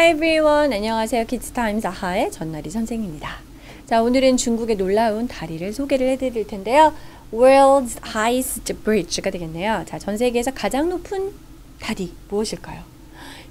Hi everyone. 안녕하세요. 키즈타임즈 아하의 전나리 선생입니다. 자, 오늘은 중국의 놀라운 다리를 소개를 해드릴 텐데요. World's highest bridge가 되겠네요. 자, 전 세계에서 가장 높은 다리 무엇일까요?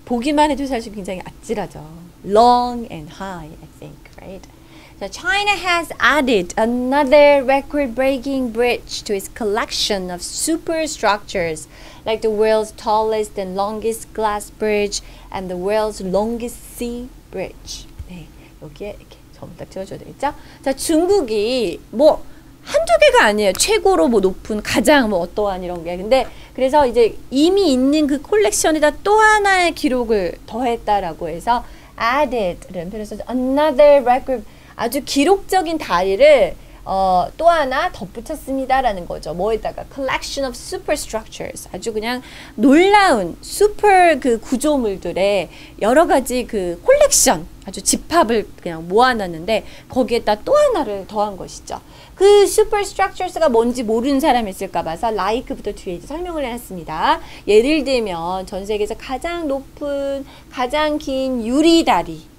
보기만 해도 사실 굉장히 아찔하죠. Long and high, I think, right? So China has added another record-breaking bridge to its collection of superstructures, like the world's tallest and longest glass bridge and the world's longest sea bridge. 네, 여기에 이렇게 점딱 찍어줘야 되겠죠? 자, 중국이 뭐 한두 개가 아니에요. 최고로 뭐 높은 가장 뭐 어떠한 이런 게. 근데 그래서 이제 이미 있는 그 콜렉션에다 또 하나의 기록을 더했다라고 해서 added라는 표현을 써서 another record 아주 기록적인 다리를 어, 또 하나 덧붙였습니다라는 거죠. 뭐에다가 collection of superstructures 아주 그냥 놀라운 슈퍼 그 구조물들의 여러 가지 그 콜렉션 아주 집합을 그냥 모아놨는데 거기에다 또 하나를 더한 것이죠. 그 superstructures가 뭔지 모르는 사람이 있을까 봐서 like부터 뒤에 설명을 해놨습니다. 예를 들면 전 세계에서 가장 높은 가장 긴 유리다리?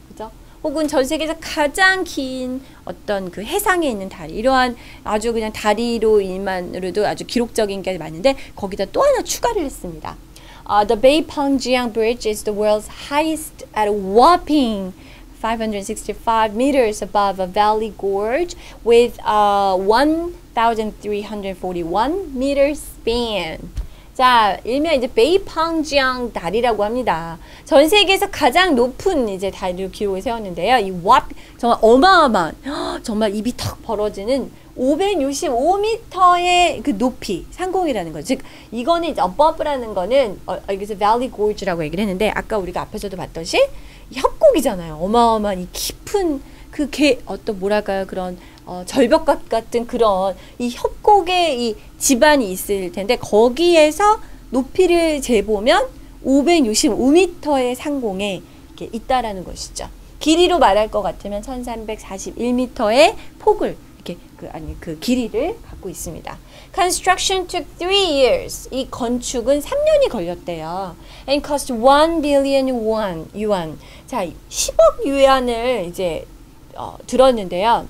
혹은 전 세계에서 가장 긴 어떤 그 해상에 있는 다리 이러한 아주 그냥 다리로 인만으로도 아주 기록적인 게 많은데 거기다 또 하나 추가를 했습니다. Uh, the Beipangjiang Bridge is the world's highest at a whopping 565 meters above a valley gorge with a 1,341 meter span. 자, 일명 이제 베이팡지앙 다리라고 합니다. 전 세계에서 가장 높은 이제 다리를 기록을 세웠는데요. 이 와, 정말 어마어마한, 정말 입이 턱 벌어지는 565m의 그 높이, 상공이라는 거죠. 즉, 이거는 이제 above라는 거는, 어, 여기서 valley gorge라고 얘기를 했는데, 아까 우리가 앞에서도 봤듯이, 협곡이잖아요. 어마어마한 이 깊은 그 개, 어떤 뭐랄까요. 그런 어, 절벽 같은 그런 이 협곡의 이 지반이 있을 텐데 거기에서 높이를 재보면 565m의 상공에 이렇게 있다라는 것이죠. 길이로 말할 것 같으면 1341m의 폭을 이렇게 그 아니 그 길이를 갖고 있습니다. Construction took three years. 이 건축은 3년이 걸렸대요. And cost 1 billion yuan. yuan. 자, 10억 유안을 이제 어, 들었는데요.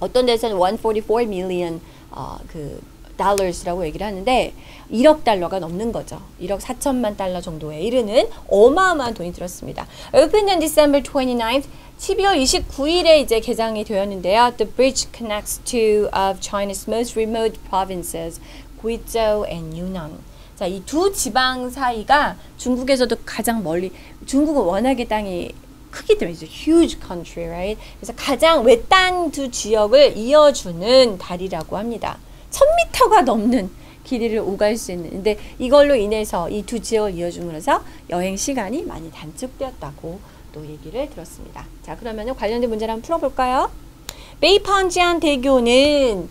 어떤 데서는 144 million 어, 그 달러스라고 얘기를 하는데 1억 달러가 넘는 거죠. 1억 4천만 달러 정도에 이르는 어마어마한 돈이 들었습니다. Opened on December 29th. 12월 29일에 이제 개장이 되었는데요. The bridge connects two of China's most remote provinces, Guizhou and Yunnan. 자, 이 두 지방 사이가 중국에서도 가장 멀리 중국은 워낙에 땅이 크기 때문에 이제 huge country, right? 그래서 가장 외딴 두 지역을 이어주는 다리라고 합니다. 1000m가 넘는 길이를 오갈 수 있는. 근데 이걸로 인해서 이 두 지역을 이어줌으로써 여행 시간이 많이 단축되었다고 또 얘기를 들었습니다. 자, 그러면 관련된 문제를 한번 풀어볼까요? 베이펀지안 대교는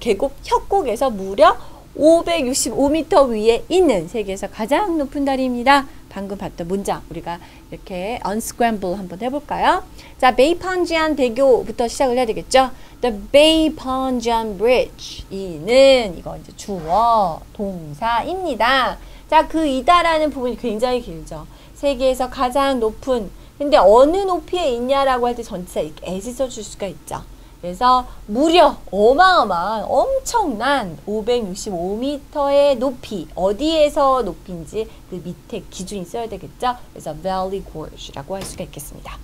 계곡 협곡에서 무려 565m 위에 있는 세계에서 가장 높은 다리입니다. 방금 봤던 문장 우리가 이렇게 unscramble 한번 해볼까요? 자, 베이펀지안 대교부터 시작을 해야 되겠죠? The Beipangjian Bridge 이는 이거 이제 주어 동사입니다. 자, 그 이다라는 부분이 굉장히 길죠. 세계에서 가장 높은 근데 어느 높이에 있냐라고 할 때 전치사 as 써줄 수가 있죠. 그래서 무려 어마어마한 엄청난 565m의 높이 어디에서 높인지 그 밑에 기준이 써야 되겠죠. 그래서 Valley Gorge라고 할 수가 있겠습니다.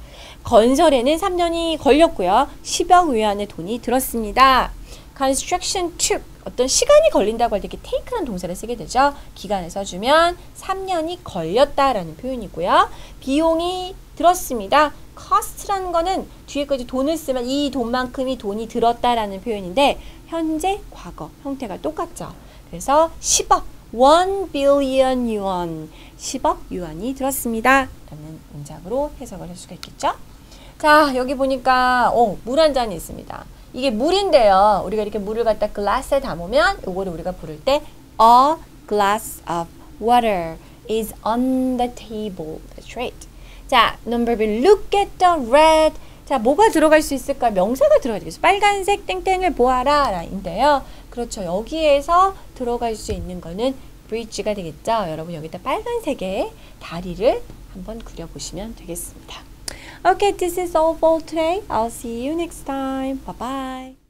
건설에는 3년이 걸렸고요. 10억 위안의 돈이 들었습니다. Construction took 어떤 시간이 걸린다고 할 때 이렇게 take라는 동사를 쓰게 되죠. 기간을 써주면 3년이 걸렸다라는 표현이고요. 비용이 들었습니다. cost라는 거는 뒤에까지 돈을 쓰면 이 돈만큼이 돈이 들었다라는 표현인데 현재 과거 형태가 똑같죠. 그래서 10억 1 billion yuan 10억 유안이 들었습니다. 라는 문장으로 해석을 할 수가 있겠죠. 자 여기 보니까 어, 물한 잔이 있습니다. 이게 물인데요. 우리가 이렇게 물을 갖다 glass에 담으면 요거를 우리가 부를 때 a glass of water is on the table. That's right. 자, number B. Look at the red. 자, 뭐가 들어갈 수 있을까? 명사가 들어가야 되겠어. 빨간색 땡땡을 보아라. 라인데요. 그렇죠. 여기에서 들어갈 수 있는 거는 bridge가 되겠죠. 여러분 여기다 빨간색의 다리를 한번 그려보시면 되겠습니다. Okay, this is all for today. I'll see you next time. Bye bye.